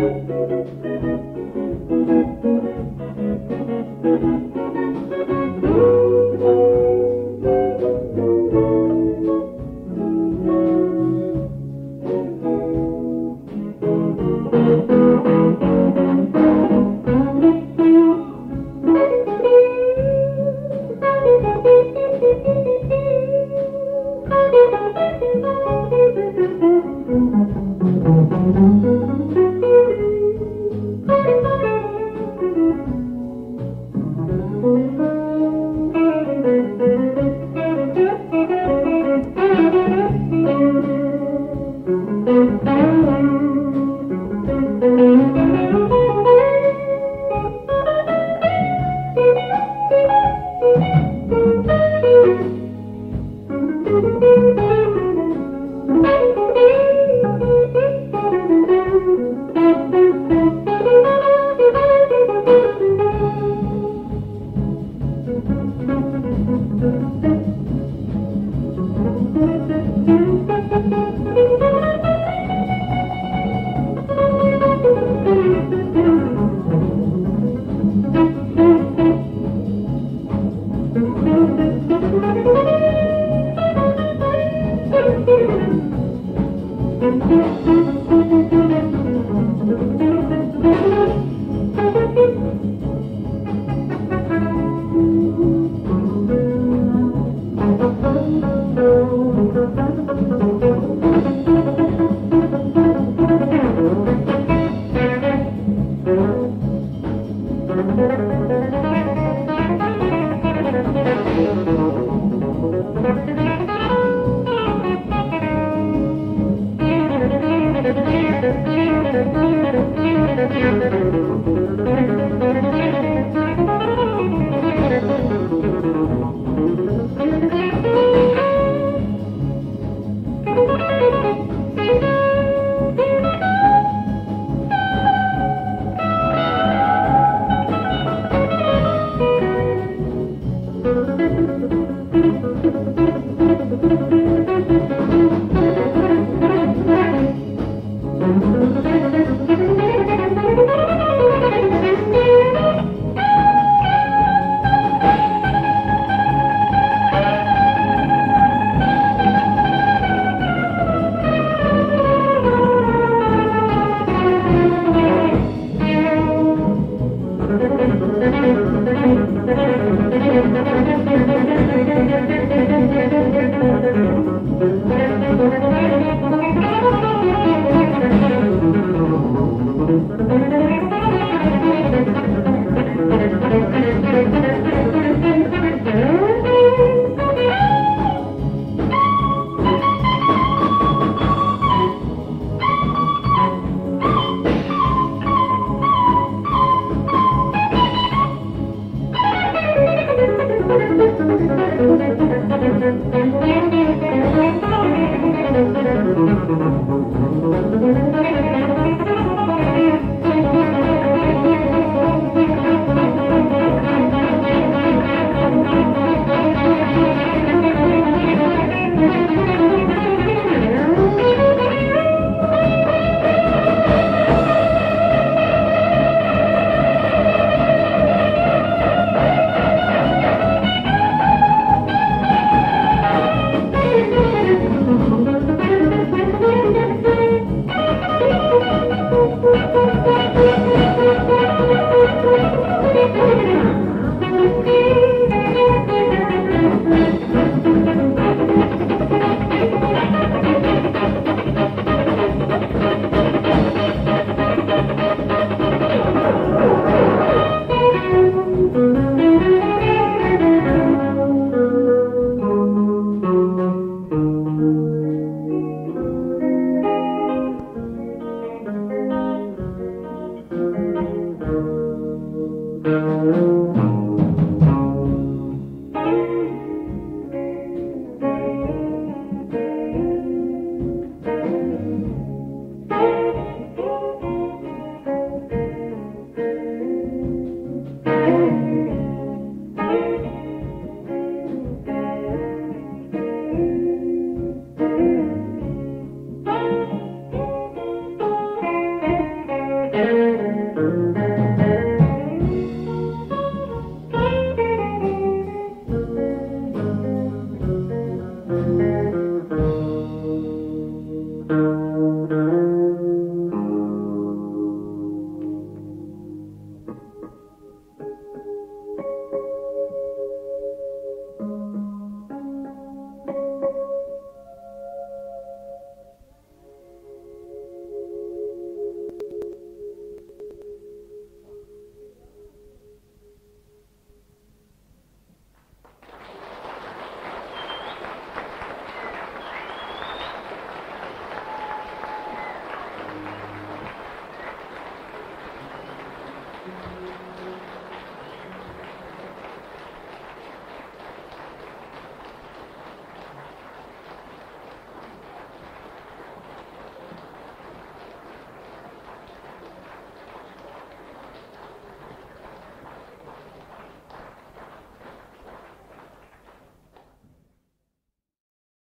Thank